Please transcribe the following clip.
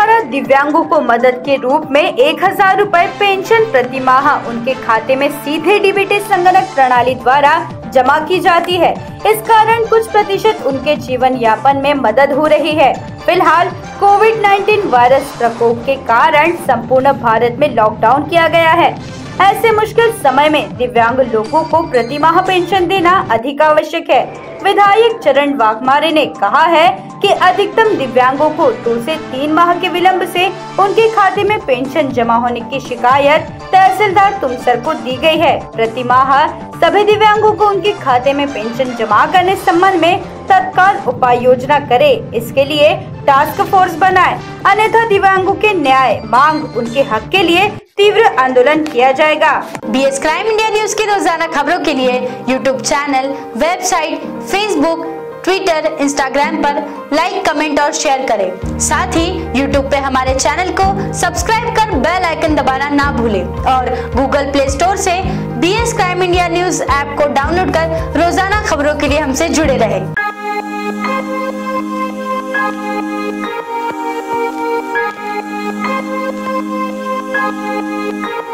दिव्यांगों को मदद के रूप में एक हज़ार रूपए पेंशन प्रति माह उनके खाते में सीधे डीबीटी संगणक प्रणाली द्वारा जमा की जाती है। इस कारण कुछ प्रतिशत उनके जीवन यापन में मदद हो रही है। फ़िलहाल, कोविड 19 वायरस प्रकोप के कारण संपूर्ण भारत में लॉकडाउन किया गया है। ऐसे मुश्किल समय में दिव्यांग लोगों को प्रति माह पेंशन देना अधिक आवश्यक है। विधायक चरण वाघमारे ने कहा है कि अधिकतम दिव्यांगों को दो से तीन माह के विलंब से उनके खाते में पेंशन जमा होने की शिकायत तहसीलदार तुमसर को दी गई है। प्रति माह सभी दिव्यांगों को उनके खाते में पेंशन जमा करने संबंध में तत्काल उपाय योजना करे। इसके लिए टास्क फोर्स बनाए। अन्यथा दिव्यांगों के न्याय, मांग उनके हक के लिए तीव्र आंदोलन किया जाएगा। B S crime India news की रोज़ाना खबरों के लिए YouTube channel website Facebook Twitter Instagram पर लाइक कमेंट और शेयर करें। साथ ही यूट्यूब पे हमारे चैनल को सब्सक्राइब कर बेल आइकन दबाना ना भूलें और गूगल प्ले स्टोर से B S crime India news app को डाउनलोड कर रोज़ाना खबरों के लिए हमसे जुड़े रहें। Thank you.